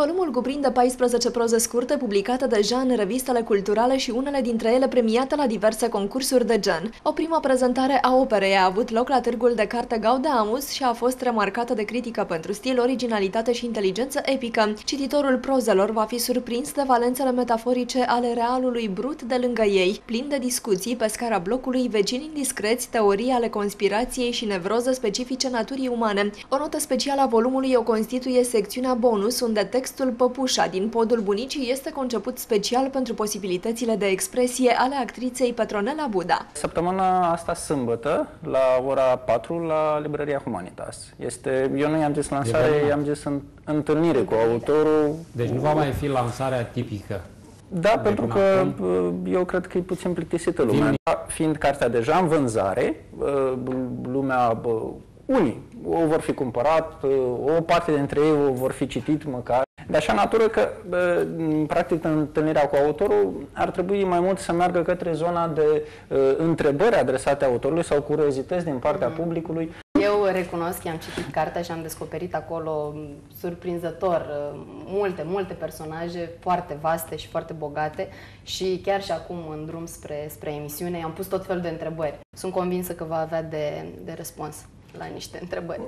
Volumul cuprinde 14 proze scurte publicate deja în revistele culturale și unele dintre ele premiate la diverse concursuri de gen. O prima prezentare a operei a avut loc la Târgul de Carte Gaudeamus și a fost remarcată de critică pentru stil, originalitate și inteligență epică. Cititorul prozelor va fi surprins de valențele metaforice ale realului brut de lângă ei, plin de discuții pe scara blocului, vecini indiscreți, teorii ale conspirației și nevroze specifice naturii umane. O notă specială a volumului o constituie secțiunea bonus, unde textul Păpușa din podul bunicii este conceput special pentru posibilitățile de expresie ale actriței Petronela Buda. Săptămâna asta sâmbătă, la ora 4, la Librăria Humanitas. Este, eu nu i-am zis lansare, i-am zis în, întâlnire cu autorul. Deci nu va mai fi lansarea tipică. Da, pentru că acum. eu cred că e puțin plictisită lumea. Fiind, Fiind cartea deja în vânzare, lumea, unii o vor fi cumpărat, o parte dintre ei o vor fi citit măcar de așa natură că, practic, întâlnirea cu autorul ar trebui mai mult să meargă către zona de uh, întrebări adresate autorului sau curiozități din partea mm. publicului. Eu recunosc că am citit cartea și am descoperit acolo surprinzător multe, multe personaje foarte vaste și foarte bogate și chiar și acum în drum spre, spre emisiune am pus tot felul de întrebări. Sunt convinsă că va avea de, de răspuns la niște întrebări.